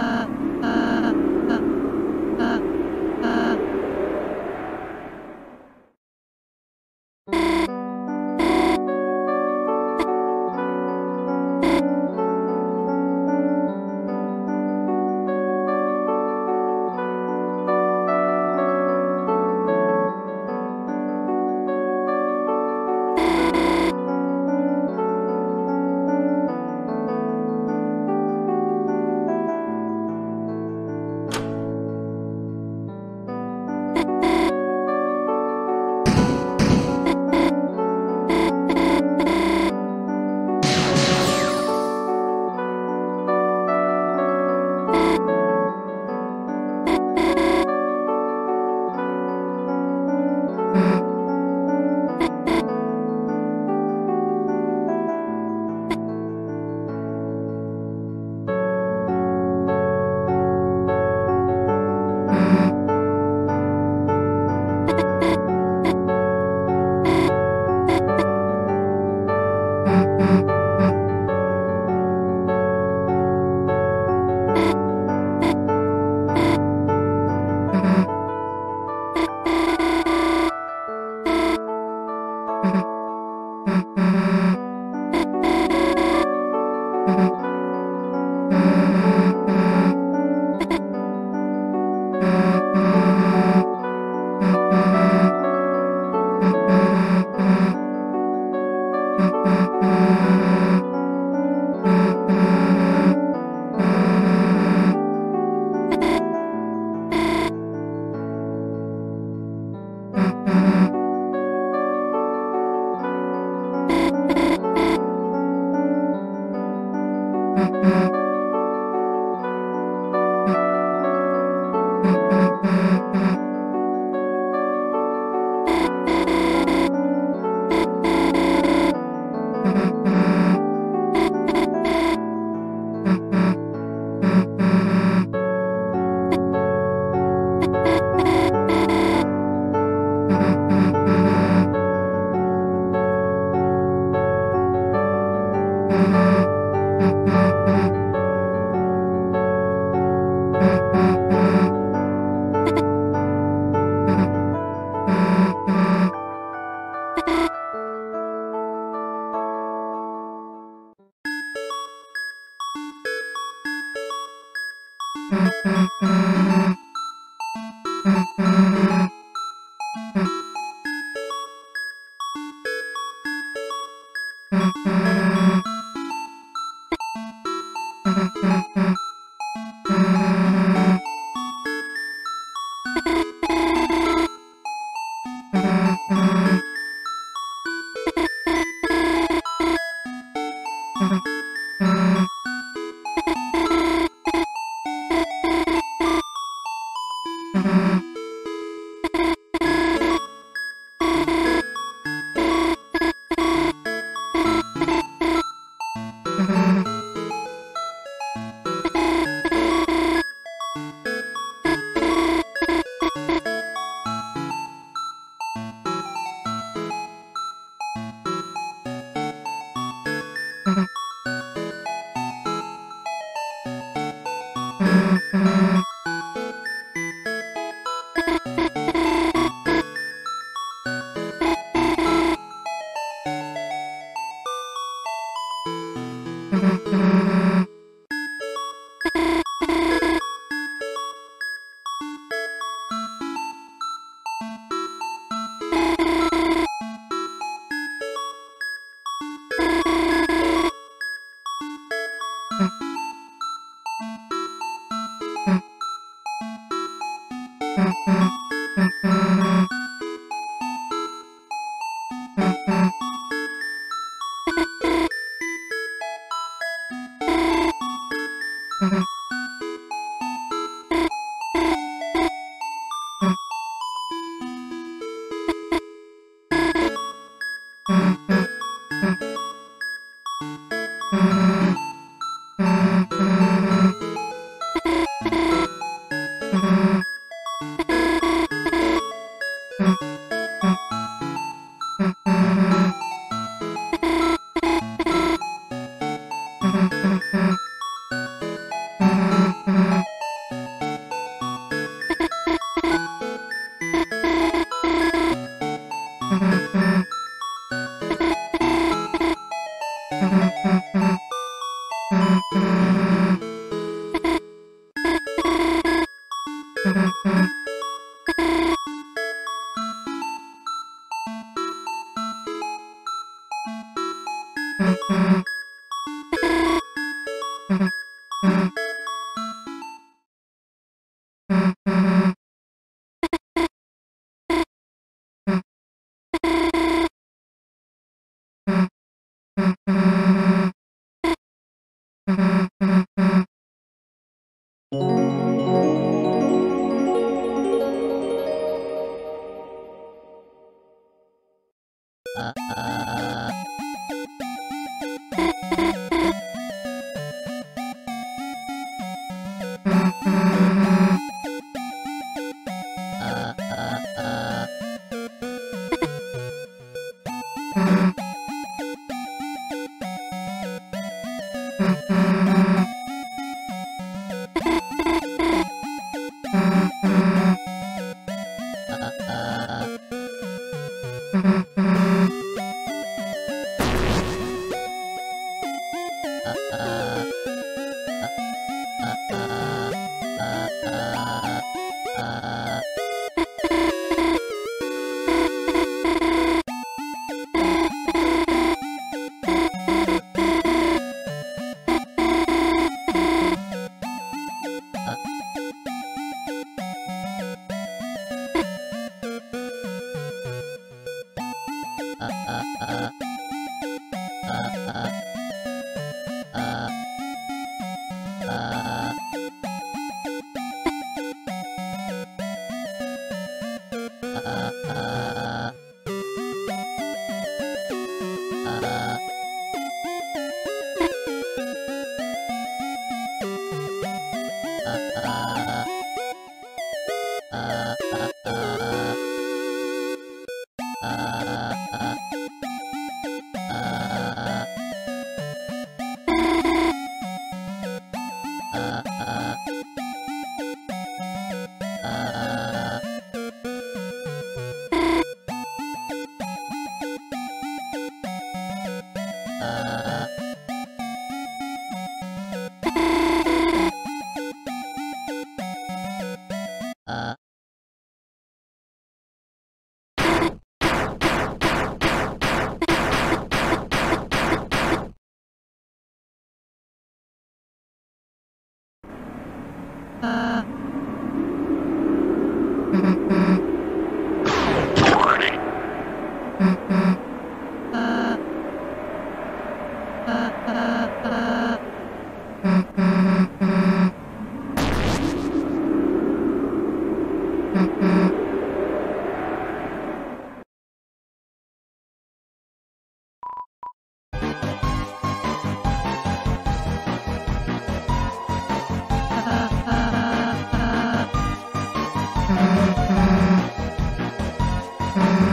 ああ。Uh, uh, ああ。uh, Mm-hmm.